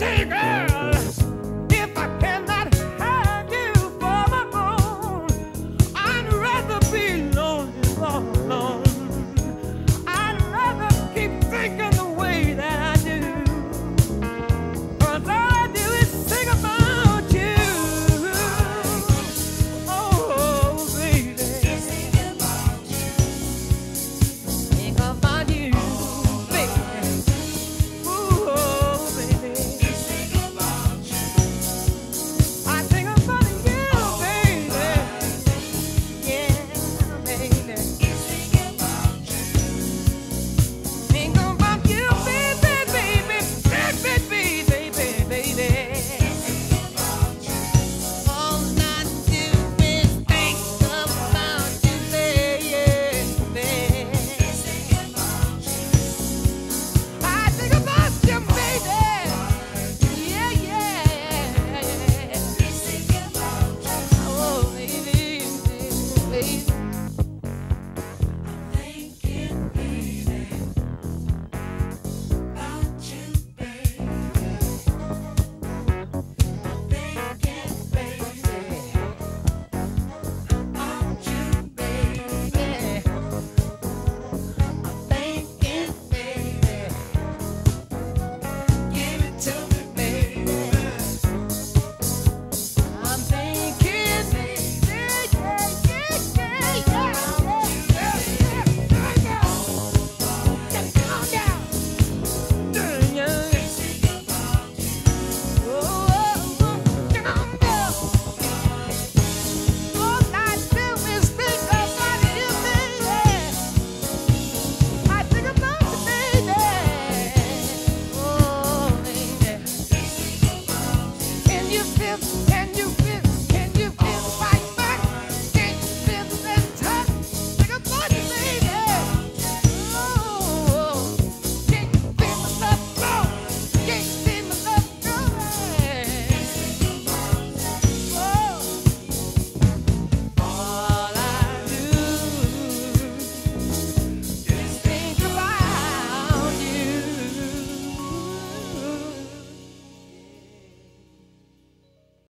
Tiger! face